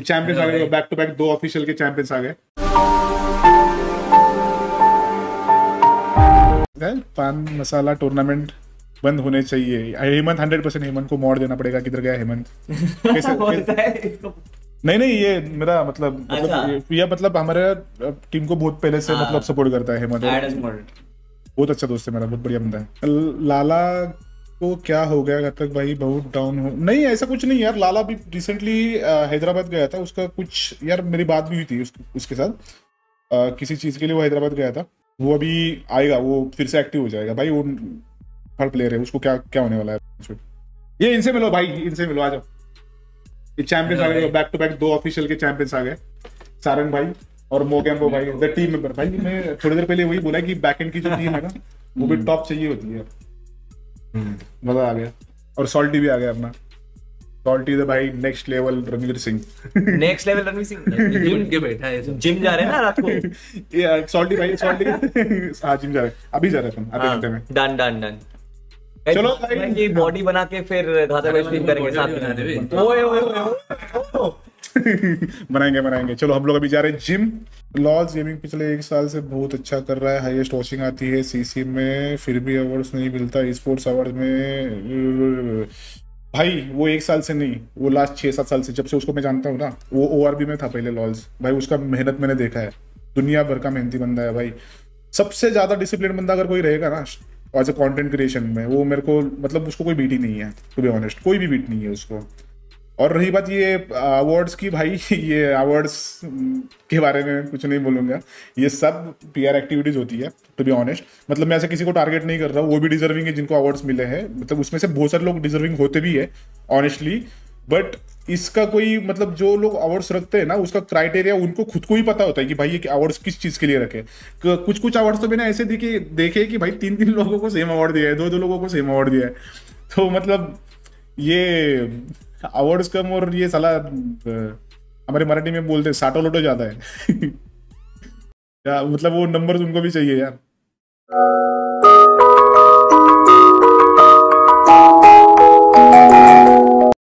Champions आ गए back to back दो ऑफिशियल के चैंपियंस आ गए पान मसाला टूर्नामेंट बंद होने चाहिए हेमंत हंड्रेड परसेंट हेमंत को मोड़ देना पड़ेगा किधर गया हेमंत कैसे बोलता है नहीं नहीं ये मेरा मतलब मतलब अच्छा। ये- ये मतलब हमारे टीम को बहुत पहले से हाँ। मतलब सपोर्ट करता है हेमंत. बहुत अच्छा दोस्त है मेरा बहुत बढ़िया बंदा है लाला को क्या हो गया? तक भाई बहुत डाउन हो नहीं ऐसा कुछ नहीं यार। लाला भी रिसेंटली हैदराबाद गया था। उसका कुछ यार मेरी बात भी हुई थी उस, उसके साथ। अ, किसी चीज़ के लिए वो हैदराबाद गया था। वो अभी आएगा वो फिर से एक्टिव हो जाएगा। भाई वो हर प्लेयर है उसको क्या क्या होने वाला है? ये इनसे मिलो भाई इनसे मिलो आ जाओ। ये चैंपियंस आ गए बैक टू बैक दो ऑफिशियल के चैंपियंस आ गए। सारंग भाई और मोगैम्बो भाई द टीम मेंबर भाई मैं थोड़ी देर पहले वही बोला कि बैक एंड की जो टीम है ना वो भी टॉप चाहिए होती है। मज़ा आ गया। और सॉल्टी भी आ गया अपना। सॉल्टी द भाई next level Ranveer Singh next level Ranveer Singh gym के बैठा है। जिम जा रहे हैं ना रात को? ये सॉल्टी भाई सॉल्टी हाँ जिम जा रहे हैं। अभी जा रहे हैं आधे घंटे में डन डन डन चलो भाई। ये बॉडी बना के फिर घाटा में स्ट्रीम करेंगे साथ में। ओए ओए ओए। बनाएँगे बनाएँगे। चलो, हम लोग अभी जा रहे हैं जिम। लॉज गेमिंग पिछले एक साल से बहुत अच्छा कर रहा है। हाईएस्ट वॉचिंग आती है सीसी में, फिर भी अवार्ड्स नहीं मिलता। स्पोर्ट्स अवार्ड में, भाई, वो एक साल से नहीं, वो लास्ट छह, सात साल से, जब से उसको मैं जानता हूँ ना, वो ओआरबी में था पहले लॉल्स। भाई, उसका मेहनत मैंने देखा है। दुनिया भर का मेहनती बंदा है भाई। सबसे ज़्यादा डिसिप्लिन बंदा अगर कोई रहेगा ना एज ए कॉन्टेंट क्रिएशन में, वो मेरे को मतलब उसको कोई बीट ही नहीं है टू बी ऑनेस्ट कोई भी बीट नहीं है उसको। और रही बात ये अवार्ड्स की भाई, ये अवार्ड्स के बारे में कुछ नहीं बोलूँगा। ये सब पीआर एक्टिविटीज़ होती है टू बी ऑनेस्ट मतलब मैं ऐसे किसी को टारगेट नहीं कर रहा हूँ, वो भी डिजर्विंग है जिनको अवार्ड्स मिले हैं। मतलब उसमें से बहुत सारे लोग डिजर्विंग होते भी है ऑनेस्टली बट इसका कोई मतलब जो लोग अवार्ड्स रखते हैं ना, उसका क्राइटेरिया उनको खुद को ही पता होता है कि भाई ये अवार्ड्स किस चीज़ के लिए रखे। कुछ कुछ अवार्ड्स तो मैंने ऐसे देखे देखे कि भाई तीन तीन लोगों को सेम अवार्ड दिया है दो दो लोगों को सेम अवार्ड दिया है। तो मतलब ये अवार्ड्स कम और ये साला हमारे मराठी में बोलते साटो लोटो जाता है। या मतलब वो नंबर्स उनको भी चाहिए यार।